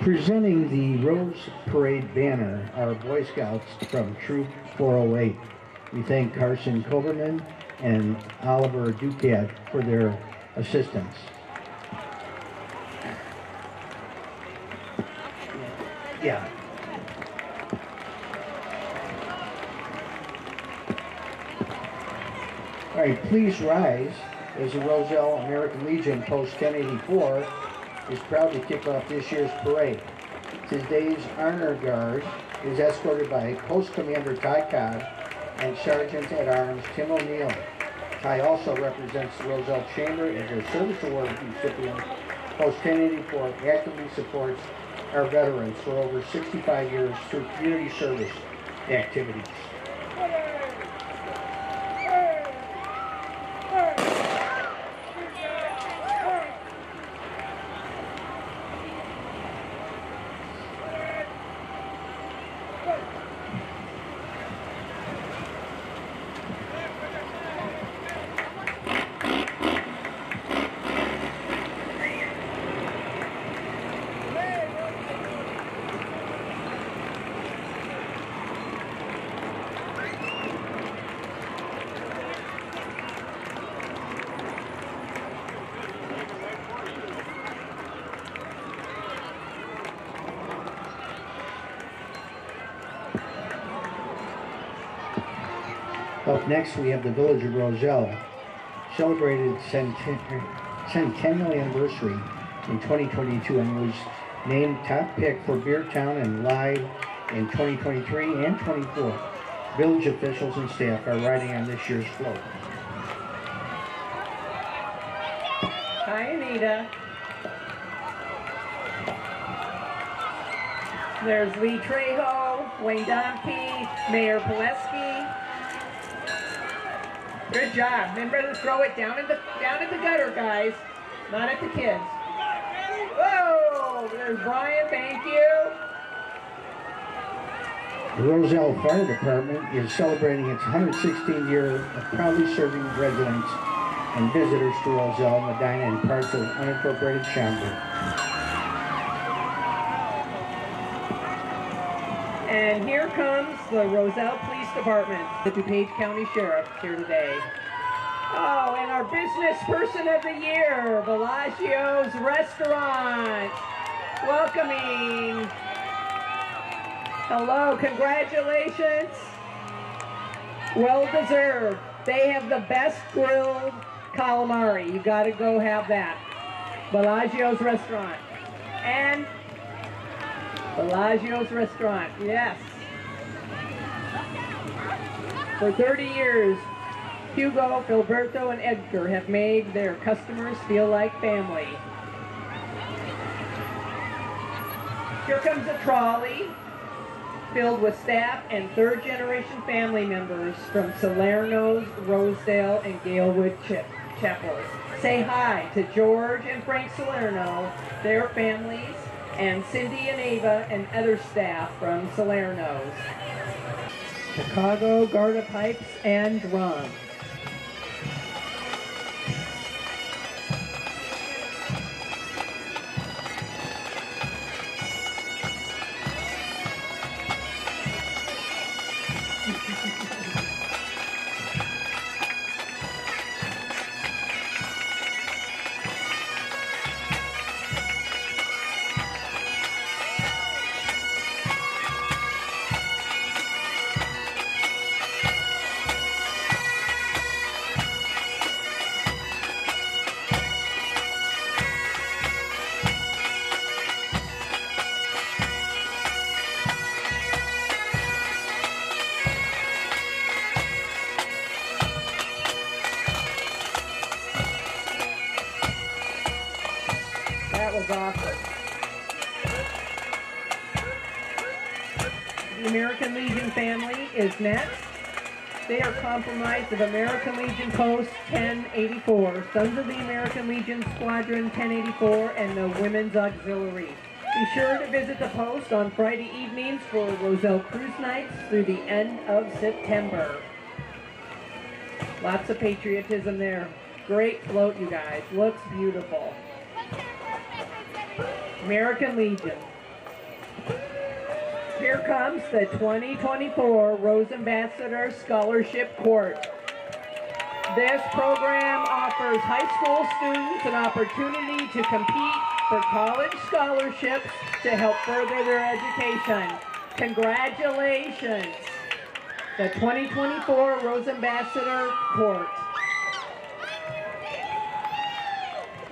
Presenting the Rose Parade banner are Boy Scouts from Troop 408. We thank Carson Koberman and Oliver Ducat for their assistance. Yeah. All right, please rise as the Roselle American Legion Post 1084 is proud to kick off this year's parade. Today's honor guard is escorted by Post Commander Ty Cobb and Sergeant at Arms Tim O'Neill. Ty also represents the Roselle Chamber as a service award recipient. Post 1084 actively supports our veterans for over 65 years through community service activities. Up next, we have the Village of Roselle, celebrated centen- centennial anniversary in 2022 and was named top pick for Beer Town and Live in 2023 and 24. Village officials and staff are riding on this year's float. Hi, Anita. There's Lee Trejo, Wayne Domke, Mayor Pileski. Good job. Remember to throw it down in the down in the gutter, guys, not at the kids. Whoa! There's Brian. Thank you. The Roselle Fire Department is celebrating its 116th year of proudly serving residents and visitors to Roselle, Medinah, and parts of unincorporated Schaumburg. And here comes the Roselle Police Department, the DuPage County Sheriff here today. Oh, and our business person of the year, Bellagio's Restaurant, welcoming. Hello, congratulations. Well deserved. They have the best grilled calamari. You got to go have that. Bellagio's Restaurant. And Bellagio's Restaurant, yes. For 30 years, Hugo, Filberto, and Edgar have made their customers feel like family. Here comes a trolley filled with staff and third generation family members from Salerno's, Rosedale, and Galewood Chapels. Say hi to George and Frank Salerno, their families, and Cindy and Ava and other staff from Salerno's. Chicago Garda Pipes and Drums. Next. They are comprised of American Legion Post 1084, Sons of the American Legion Squadron 1084, and the Women's Auxiliary. Be sure to visit the post on Friday evenings for Roselle Cruise Nights through the end of September. Lots of patriotism there. Great float, you guys. Looks beautiful. American Legion. Here comes the 2024 Rose Ambassador Scholarship Court. This program offers high school students an opportunity to compete for college scholarships to help further their education. Congratulations, the 2024 Rose Ambassador Court.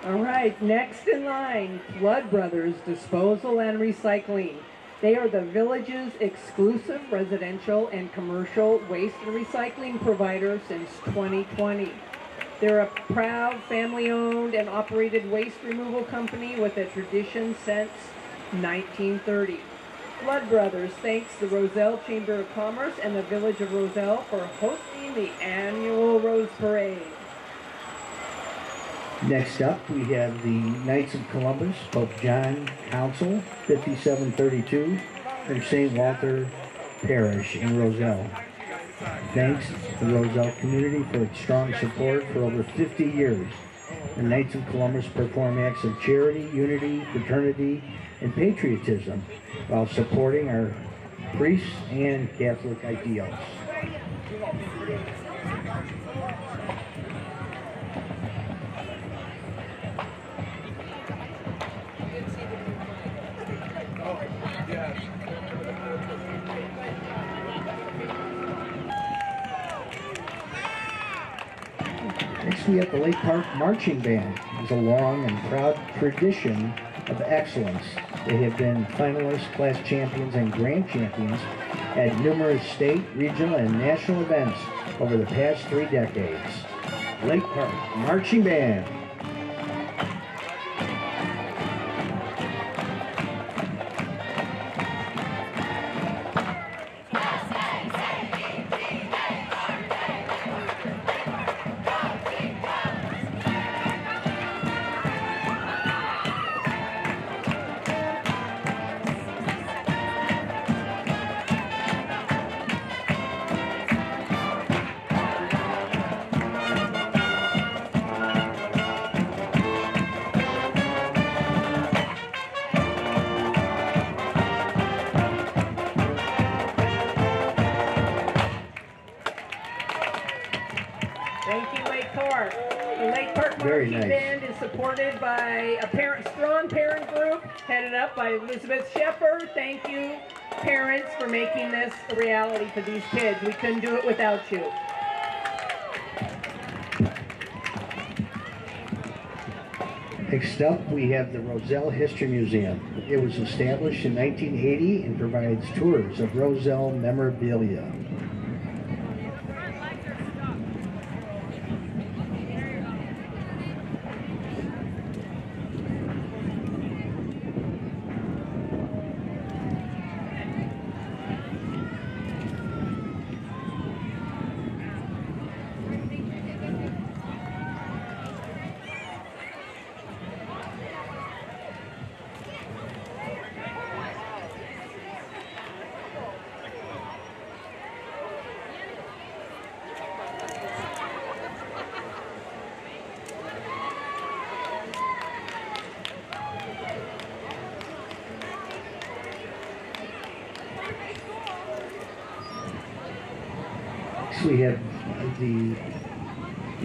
All right, next in line, Flood Brothers Disposal and Recycling. They are the village's exclusive residential and commercial waste and recycling provider since 2020. They're a proud family-owned and operated waste removal company with a tradition since 1930. Flood Brothers thanks the Roselle Chamber of Commerce and the Village of Roselle for hosting the annual Rose Parade. Next up, we have the Knights of Columbus, Pope John Council, 5732, from St. Walter Parish in Roselle. Thanks to the Roselle community for its strong support for over 50 years. The Knights of Columbus perform acts of charity, unity, fraternity, and patriotism while supporting our priests and Catholic ideals. We the Lake Park Marching Band. It's a long and proud tradition of excellence. They have been finalists, class champions, and grand champions at numerous state, regional, and national events over the past three decades. Lake Park Marching Band. By Elizabeth Shepard. Thank you, parents, for making this a reality for these kids. We couldn't do it without you. Next up, we have the Roselle History Museum. It was established in 1980 and provides tours of Roselle memorabilia. We have the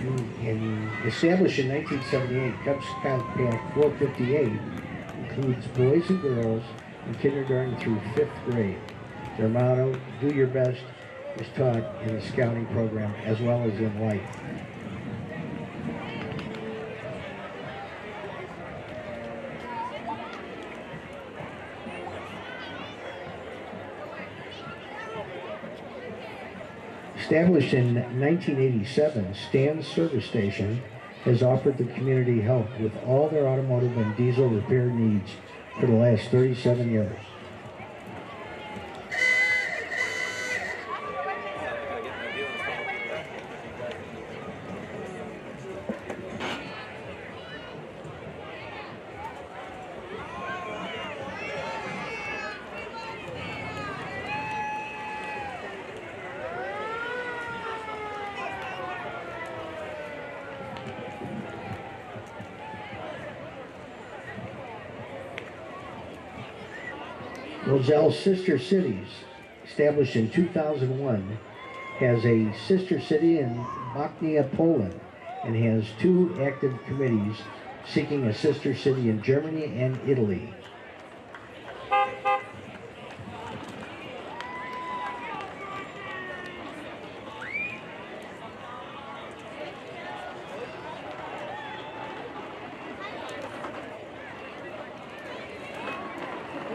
in, established in 1978, Cub Scout Pack 458 includes boys and girls in kindergarten through fifth grade. Their motto, "Do your best," is taught in the scouting program as well as in life. Established in 1987, Stan's Service Station has offered the community help with all their automotive and diesel repair needs for the last 37 years. Roselle Sister Cities, established in 2001, has a sister city in Bochnia, Poland, and has two active committees seeking a sister city in Germany and Italy.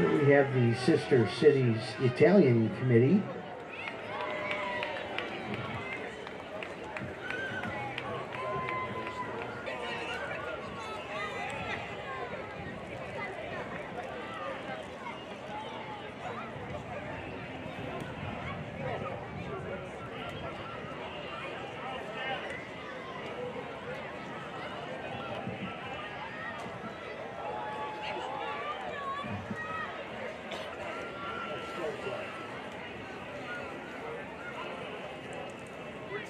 Here we have the Sister Cities Italian Committee. We're talking to too many people. We're just talking too much. I've never known an Italian.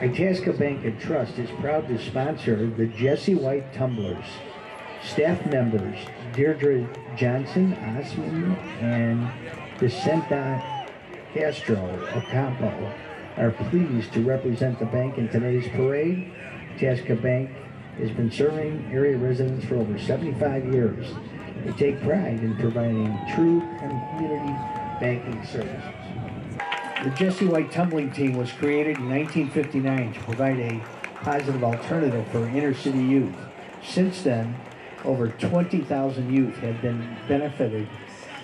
Itasca Bank and Trust is proud to sponsor the Jesse White Tumblers. Staff members Deirdre Johnson, Osman, and Vicenta Castro Ocampo are pleased to represent the bank in today's parade. Itasca Bank has been serving area residents for over 75 years. They take pride in providing true community banking services. The Jesse White tumbling team was created in 1959 to provide a positive alternative for inner city youth. Since then, over 20,000 youth have been benefited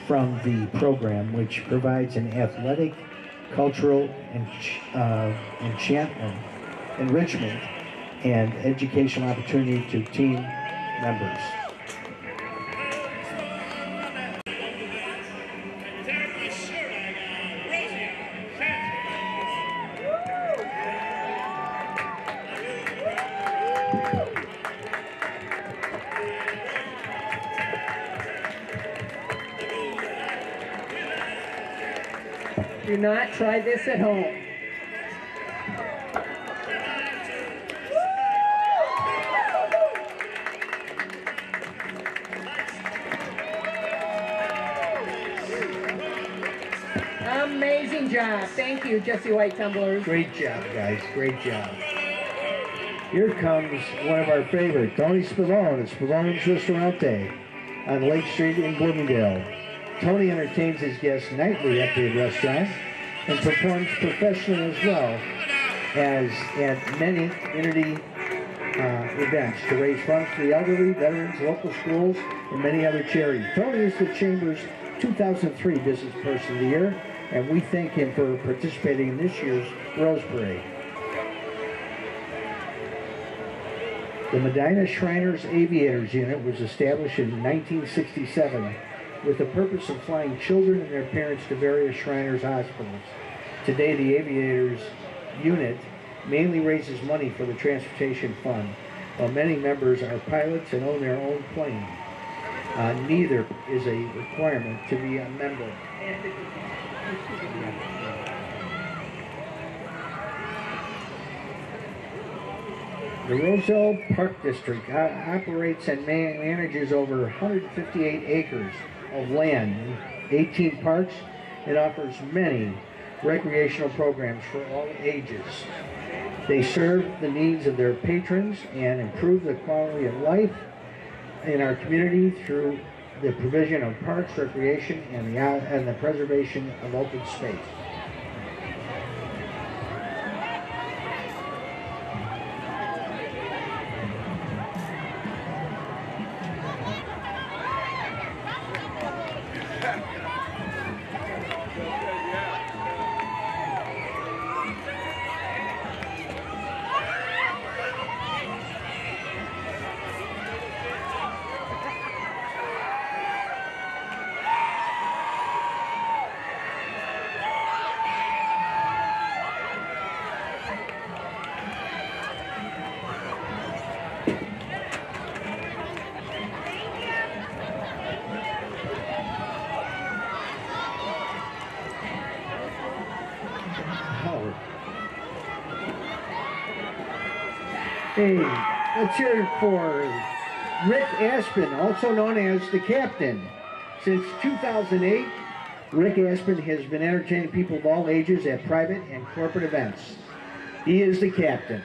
from the program, which provides an athletic, cultural, ench- uh, enchantment, enrichment, and educational opportunity to team members. Do not try this at home. Amazing job. Thank you, Jesse White Tumblers. Great job, guys. Great job. Here comes one of our favorite, Tony Spavone at Spavone's Ristorante on Lake Street in Bloomingdale. Tony entertains his guests nightly at the restaurant and performs professionally as well as at many community uh, events to raise funds for the elderly, veterans, local schools, and many other charities. Tony is the Chamber's 2003 Business Person of the Year, and we thank him for participating in this year's Rose Parade. The Medinah Shriners Aviators Unit was established in 1967 with the purpose of flying children and their parents to various Shriners hospitals. Today, the Aviators Unit mainly raises money for the Transportation Fund, while many members are pilots and own their own plane. Uh, neither is a requirement to be a member. The Roselle Park District operates and ma- manages over 158 acres of land, 18 parks, and offers many recreational programs for all ages. They serve the needs of their patrons and improve the quality of life in our community through the provision of parks, recreation, and the, and the preservation of open space. Hey, let's hear it for Rick Aspen, also known as the Captain. Since 2008, Rick Aspen has been entertaining people of all ages at private and corporate events. He is the Captain.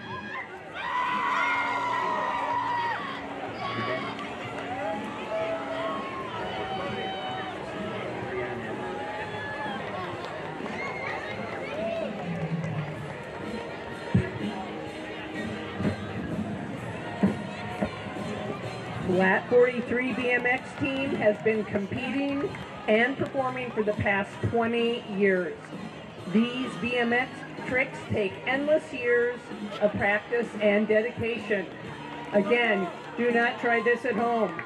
Lat 43 BMX team has been competing and performing for the past 20 years. These BMX tricks take endless years of practice and dedication. Again, do not try this at home.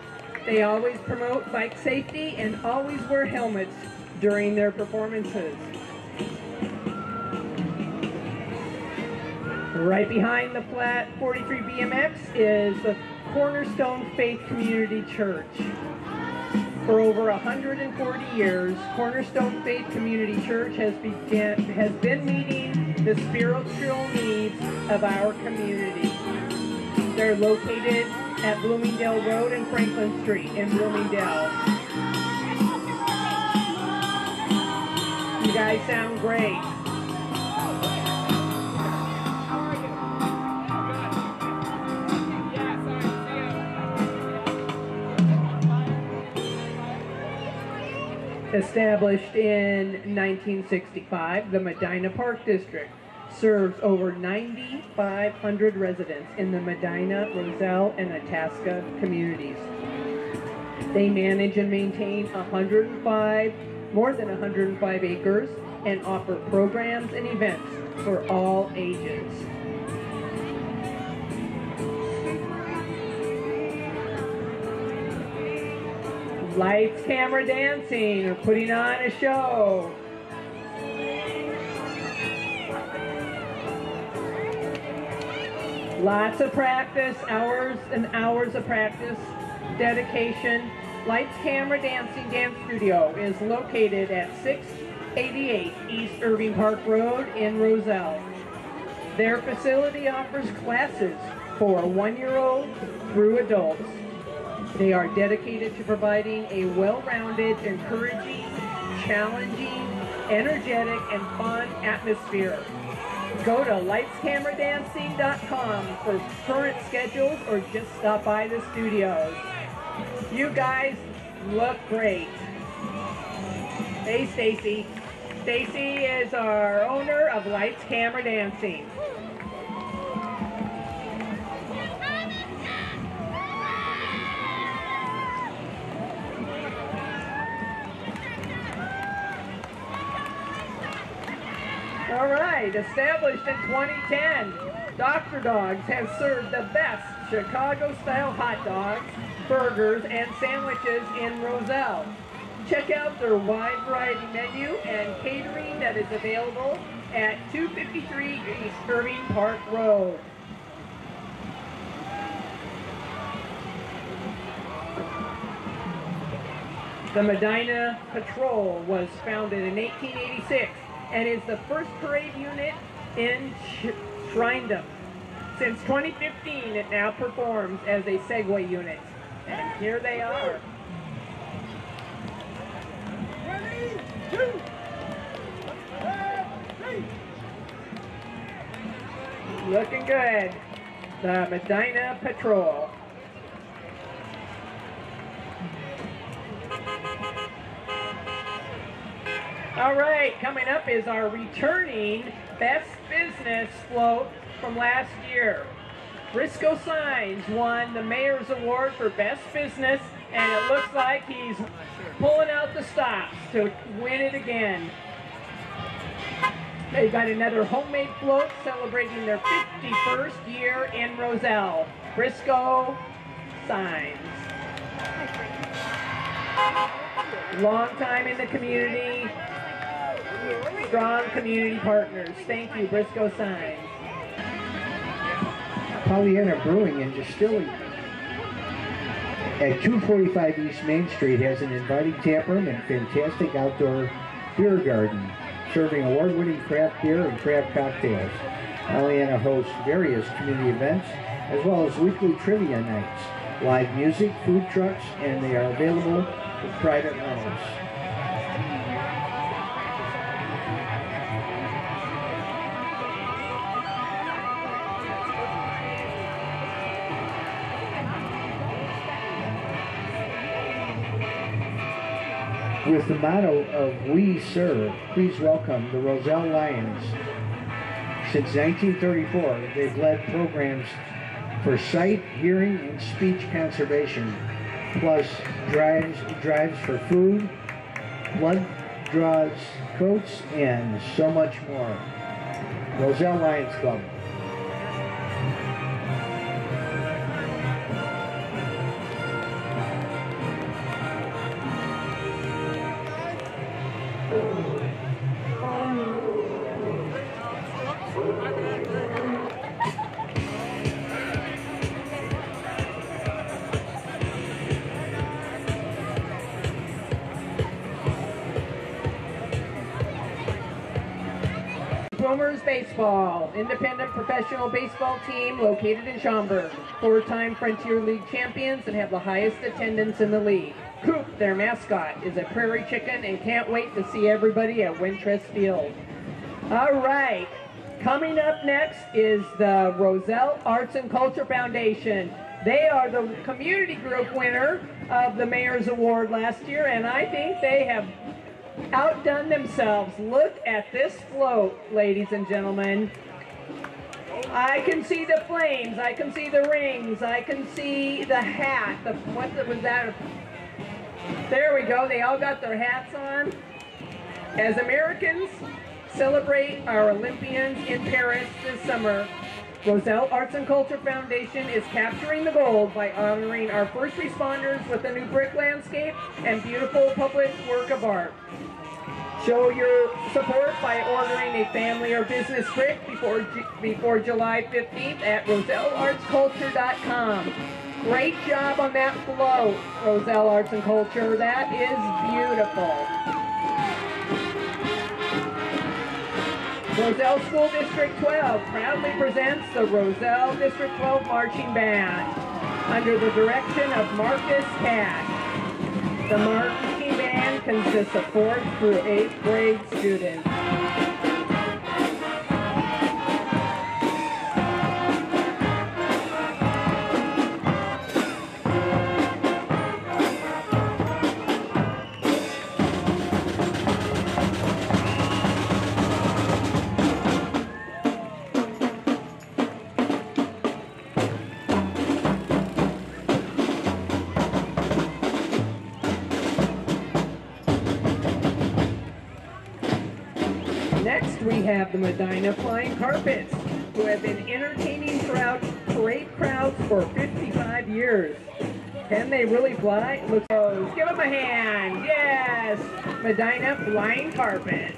They always promote bike safety and always wear helmets during their performances. Right behind the Flat 43 BMX is the Cornerstone Faith Community Church. For over 140 years, Cornerstone Faith Community Church has, began, has been meeting the spiritual needs of our community. They're located at Bloomingdale Road and Franklin Street in Bloomingdale. You guys sound great. Established in 1965, the Medinah Park District serves over 9,500 residents in the Medinah, Roselle, and Itasca communities. They manage and maintain 105, more than 105 acres, and offer programs and events for all ages. Lights, camera, dancing, or putting on a show. Lots of practice, hours and hours of practice, dedication. Lights, Camera, Dancing Dance Studio is located at 688 East Irving Park Road in Roselle. Their facility offers classes for one-year-old through adults. They are dedicated to providing a well-rounded, encouraging, challenging, energetic, and fun atmosphere. Go to lightscameradancing.com for current schedules or just stop by the studios. You guys look great. Hey Stacy. Stacy is our owner of Lights Camera Dancing. All right, established in 2010, Dr. Dogs has served the best Chicago-style hot dogs, burgers, and sandwiches in Roselle. Check out their wide variety menu and catering that is available at 253 East Irving Park Road. The Medinah Patrol was founded in 1886 and is the first parade unit in Sh- Shrinedom. Since 2015, it now performs as a Segway unit. And here they are. Looking good. The Medinah Patrol. All right, coming up is our returning Best Business float from last year. Briscoe Signs won the Mayor's Award for Best Business, and it looks like he's pulling out the stops to win it again. They've got another homemade float celebrating their 51st year in Roselle. Briscoe Signs. Long time in the community, strong community partners. Thank you, Briscoe Signs. Pollyanna Brewing and Distilling at 245 East Main Street has an inviting tap room and fantastic outdoor beer garden, serving award-winning craft beer and craft cocktails. Pollyanna hosts various community events as well as weekly trivia nights, live music, food trucks, and they are available for private rentals. With the motto of We Serve, please welcome the Roselle Lions. Since 1934, they've led programs for sight, hearing, and speech conservation, plus drives, drives for food, blood draws, coats, and so much more. Roselle Lions Club. Independent professional baseball team located in Schaumburg. Four-time Frontier League champions and have the highest attendance in the league. Coop, their mascot, is a prairie chicken and can't wait to see everybody at Wintrust Field. All right, coming up next is the Roselle Arts and Culture Foundation. They are the community group winner of the Mayor's Award last year, and I think they have outdone themselves. Look at this float, ladies and gentlemen. I can see the flames. I can see the rings. I can see the hat. The what the, was that? There we go. They all got their hats on. As Americans celebrate our Olympians in Paris this summer, Roselle Arts and Culture Foundation is capturing the gold by honoring our first responders with a new brick landscape and beautiful public work of art. Show your support by ordering a family or business brick before, before July 15th at roselleartsculture.com. Great job on that float, Roselle Arts and Culture. That is beautiful. Roselle School District 12 proudly presents the Roselle District 12 Marching Band under the direction of Marcus Cash. The marching consists of fourth through eighth grade students. Have the Medinah Flying Carpets, who have been entertaining throughout parade crowds for 55 years. Can they really fly? Looks oh, give them a hand. Yes, Medinah Flying Carpets.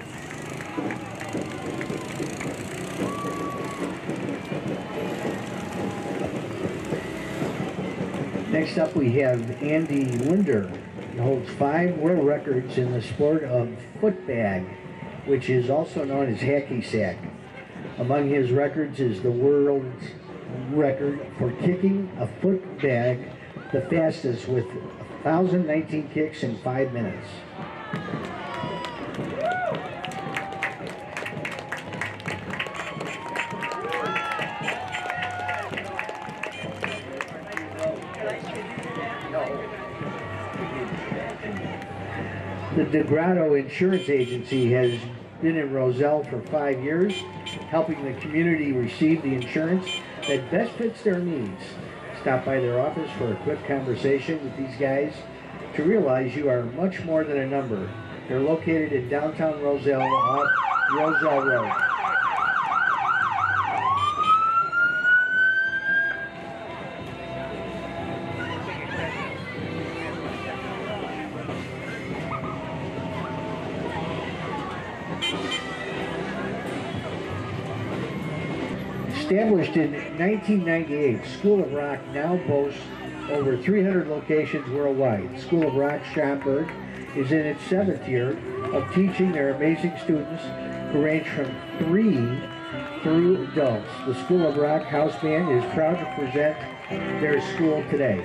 Next up, we have Andy Linder. He holds five world records in the sport of footbag, which is also known as hacky sack. Among his records is the world's record for kicking a foot bag the fastest with 1,019 kicks in five minutes. The DeGrado Insurance Agency has been in Roselle for five years, helping the community receive the insurance that best fits their needs. Stop by their office for a quick conversation with these guys to realize you are much more than a number. They're located in downtown Roselle off Roselle Road. Established in 1998, School of Rock now boasts over 300 locations worldwide. School of Rock Schaumburg is in its seventh year of teaching their amazing students who range from 3 through adults. The School of Rock House Band is proud to present their school today.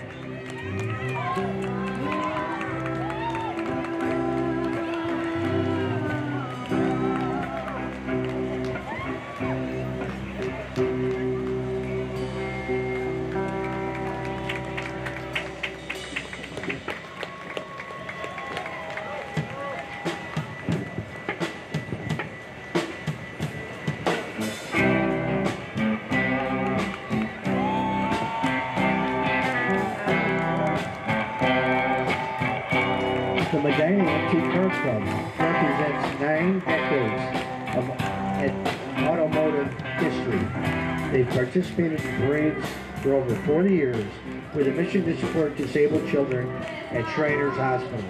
Over 40 years with a mission to support disabled children at Shriners Hospital.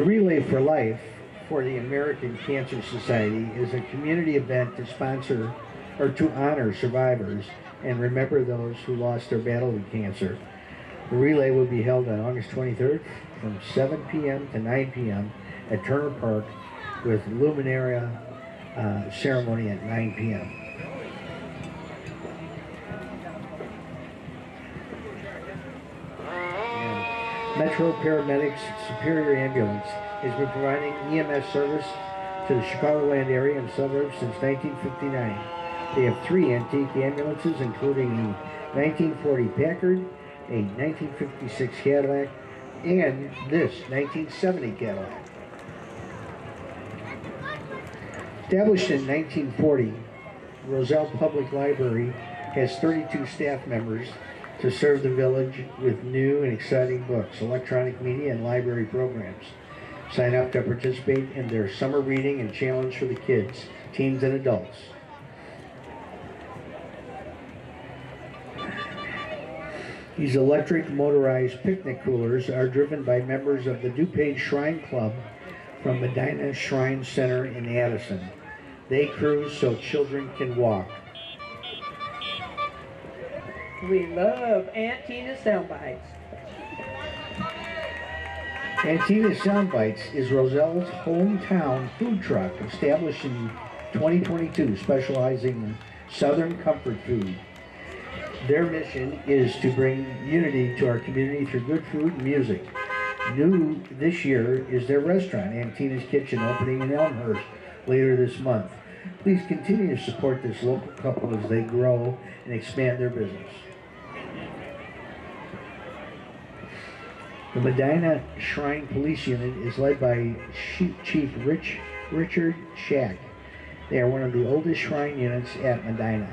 The Relay for Life for the American Cancer Society is a community event to sponsor or to honor survivors and remember those who lost their battle with cancer. The relay will be held on August 23rd from 7 p.m. to 9 p.m. at Turner Park with Luminaria uh, ceremony at 9 p.m. And Metro Paramedics Superior Ambulance has been providing EMS service to the Chicagoland area and suburbs since 1959. They have three antique ambulances, including a 1940 Packard, a 1956 Cadillac, and this 1970 Cadillac. Established in 1940, Roselle Public Library has 32 staff members to serve the village with new and exciting books, electronic media, and library programs. Sign up to participate in their summer reading and challenge for the kids, teens, and adults. These electric motorized picnic coolers are driven by members of the DuPage Shrine Club from Medinah Shrine Center in Addison. They cruise so children can walk. We love Aunt Tina's Soundbites. Antina Soundbites is Roselle's hometown food truck established in 2022 specializing in Southern comfort food. Their mission is to bring unity to our community through good food and music. New this year is their restaurant, Antina's Kitchen, opening in Elmhurst later this month. Please continue to support this local couple as they grow and expand their business. The Medinah Shrine Police Unit is led by Chief Rich, Richard Shack. They are one of the oldest shrine units at Medinah.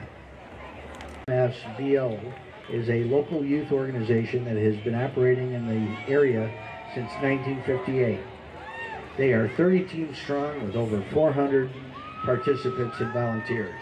MSBO is a local youth organization that has been operating in the area since 1958. They are 30 teams strong with over 400 participants and volunteers.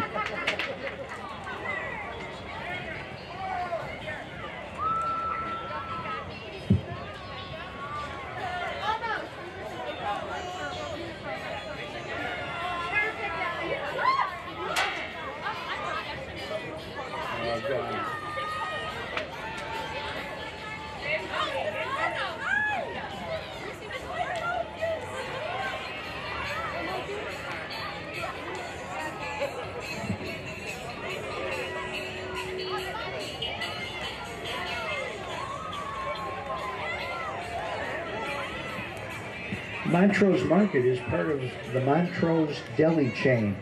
Montrose Market is part of the Montrose Deli chain.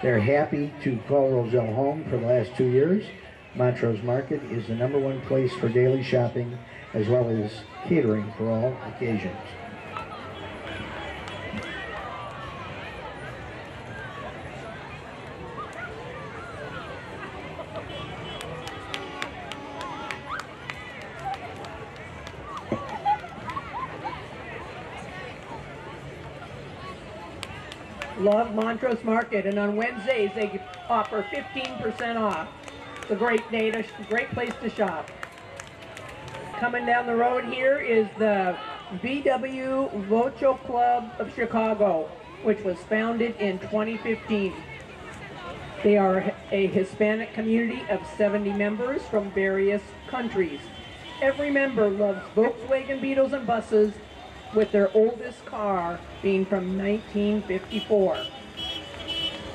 They're happy to call Roselle home for the last two years. Montrose Market is the number one place for daily shopping as well as catering for all occasions. Love Montrose Market, and on Wednesdays they offer 15% off. It's a great day to, great place to shop. Coming down the road here is the VW Vocho Club of Chicago, which was founded in 2015. They are a Hispanic community of 70 members from various countries. Every member loves Volkswagen Beetles and buses, with their oldest car being from 1954.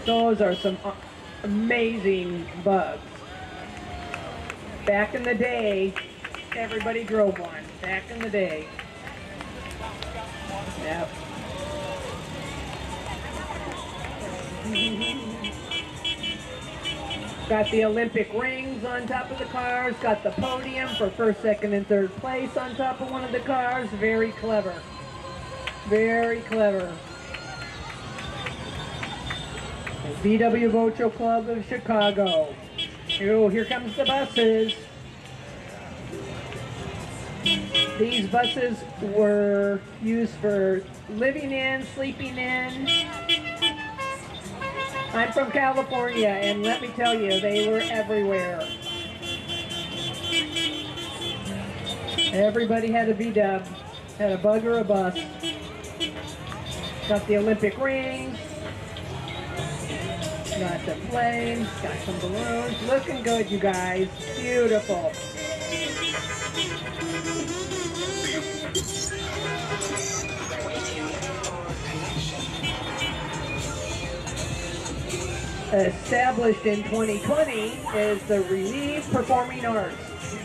Those are some amazing bugs. Back in the day, everybody drove one. Back in the day. Yep. Got the Olympic rings on top of the cars. Got the podium for first, second, and third place on top of one of the cars. Very clever. Very clever. VW Vocho Club of Chicago. Oh, here comes the buses. These buses were used for living in, sleeping in. I'm from California, and let me tell you, they were everywhere. Everybody had a V-dub, had a bug or a bus. Got the Olympic rings. Got the flames, got some balloons. Looking good, you guys. Beautiful. Established in 2020 is the Relieve Performing Arts,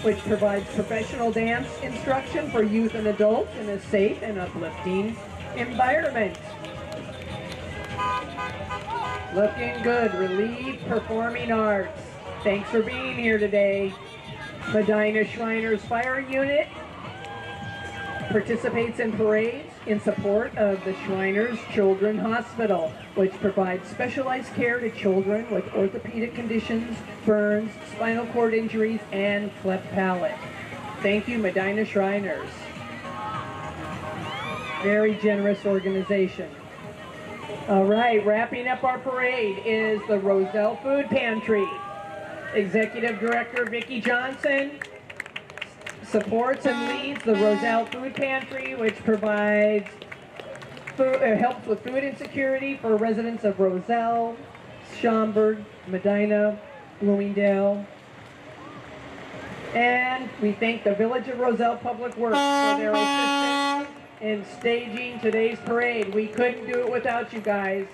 which provides professional dance instruction for youth and adults in a safe and uplifting environment. Looking good, Relieve Performing Arts. Thanks for being here today. Medinah Shriners Fire Unit participates in parades in support of the Shriners Children Hospital, which provides specialized care to children with orthopedic conditions, burns, spinal cord injuries, and cleft palate. Thank you, Medinah Shriners. Very generous organization. All right, wrapping up our parade is the Roselle Food Pantry. Executive Director Vicki Johnson supports and leads the Roselle Food Pantry, which provides food, uh, helps with food insecurity for residents of Roselle, Schaumburg, Medinah, Bloomingdale. And we thank the Village of Roselle Public Works for their assistance in staging today's parade. We couldn't do it without you guys.